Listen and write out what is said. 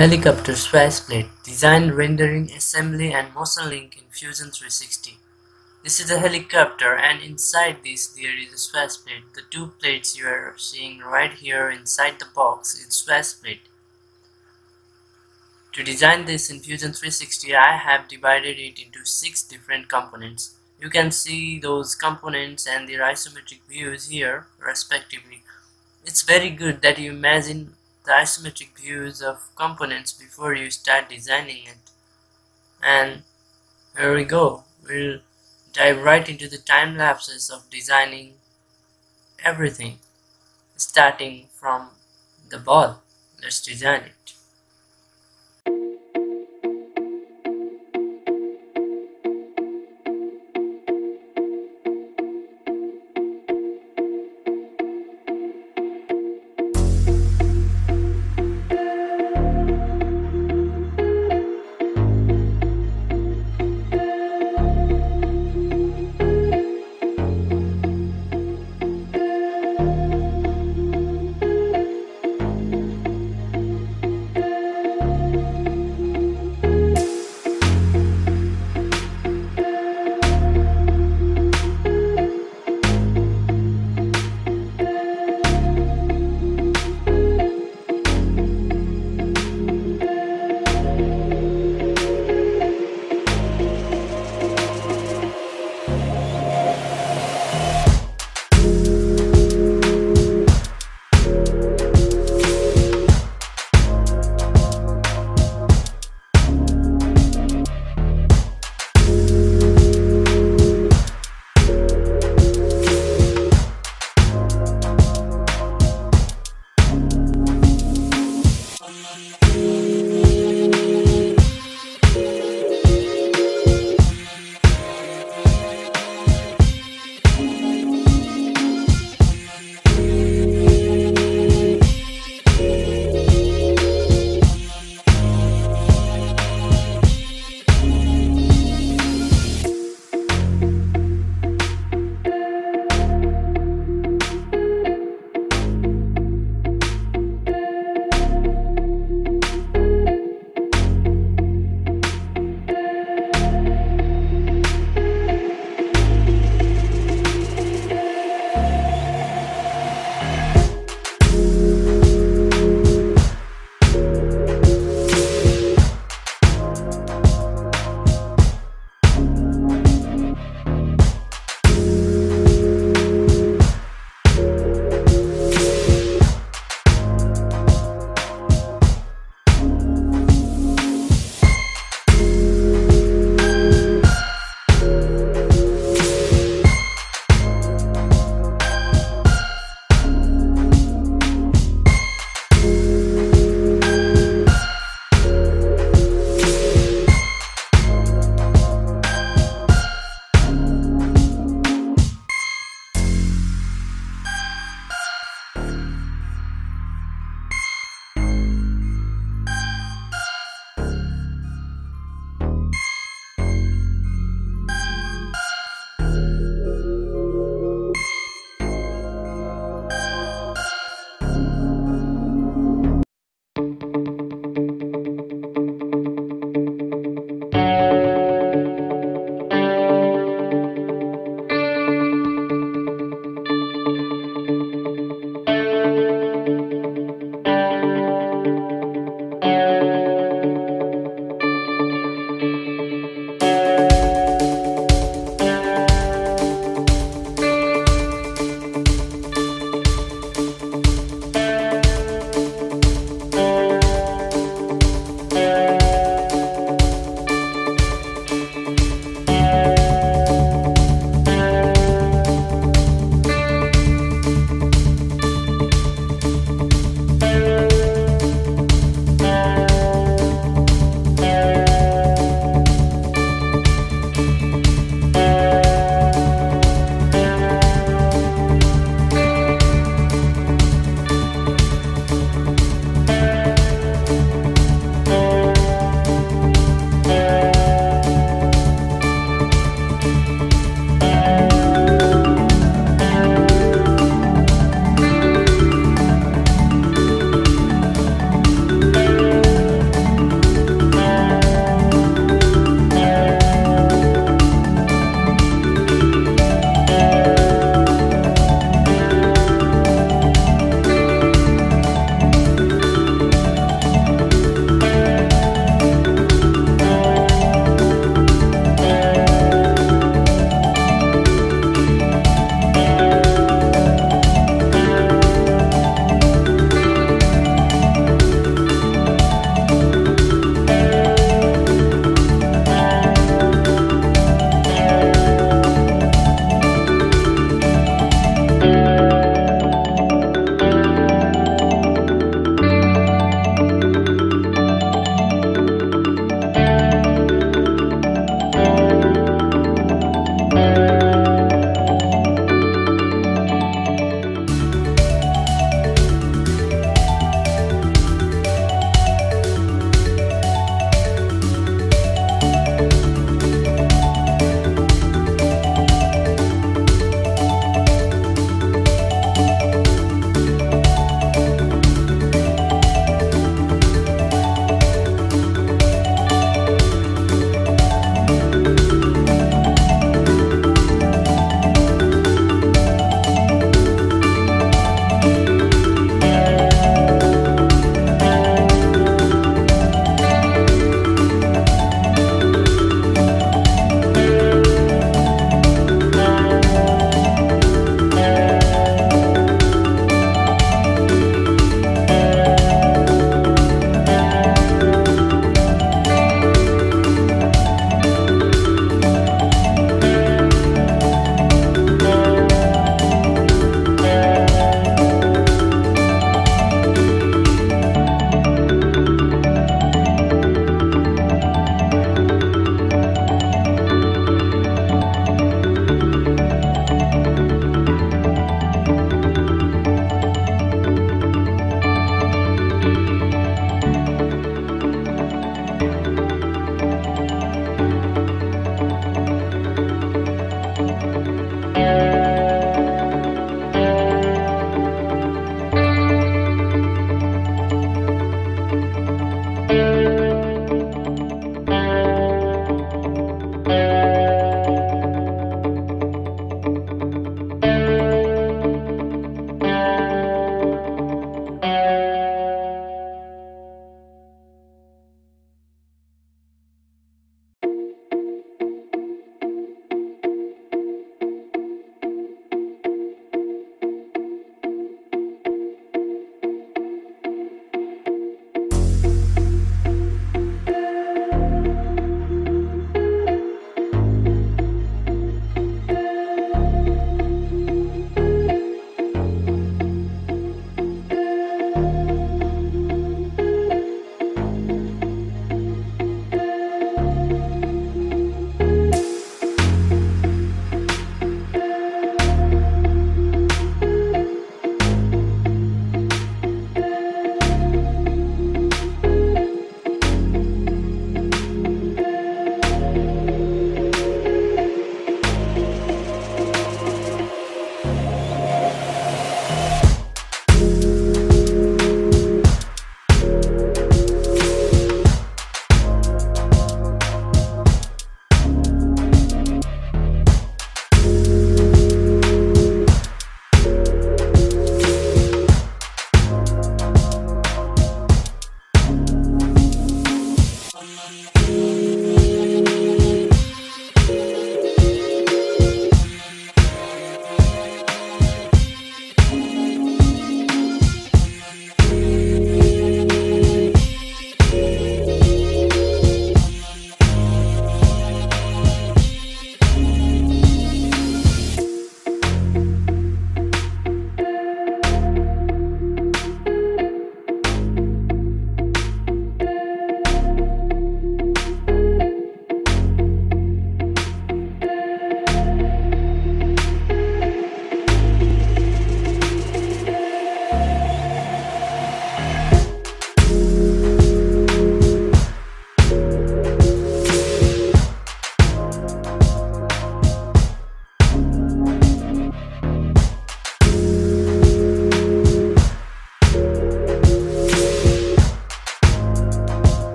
Helicopter plate Design, Rendering, Assembly and Motion Link in Fusion 360 This is a helicopter and inside this there is a plate. The two plates you are seeing right here inside the box is plate. To design this in Fusion 360 I have divided it into six different components. You can see those components and their isometric views here respectively. It's very good that you imagine the isometric views of components before you start designing it. And here we go. We'll dive right into the time lapses of designing everything starting from the ball. Let's design it.